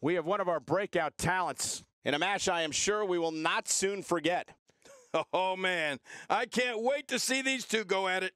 we have one of our breakout talents in a match I am sure we will not soon forget. Oh, man. I can't wait to see these two go at it.